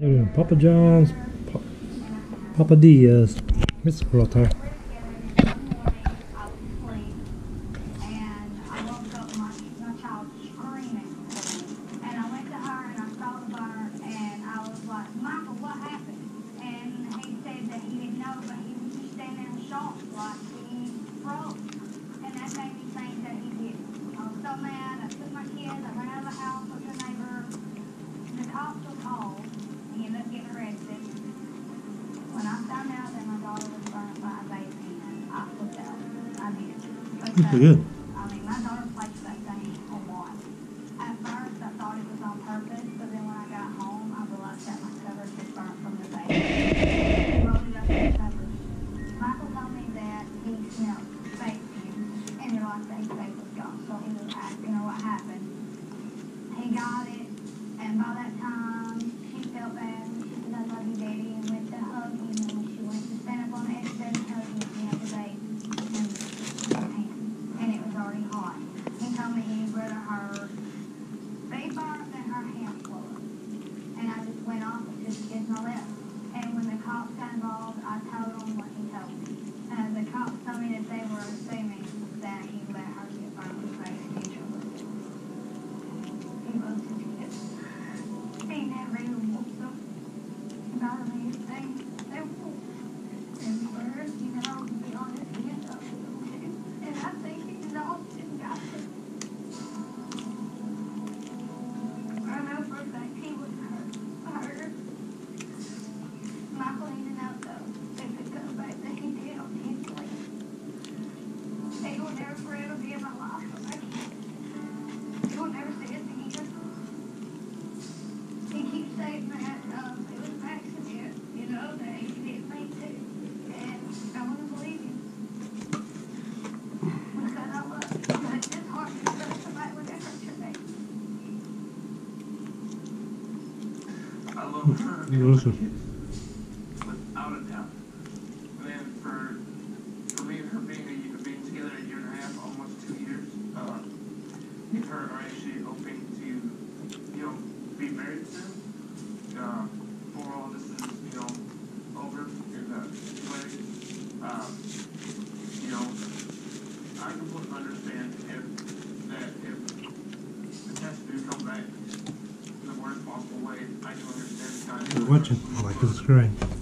Mm, Papa John's, pa Papadias, Mr. Rotter. Pretty good. involved, I've had Without a doubt, man. For for me and her being together a year and a half, almost two years, and her are actually open to You know be married soon. Um, for all this, you know, over and done with. You know, I completely understand if that if the test do come back for watching. Like, screen.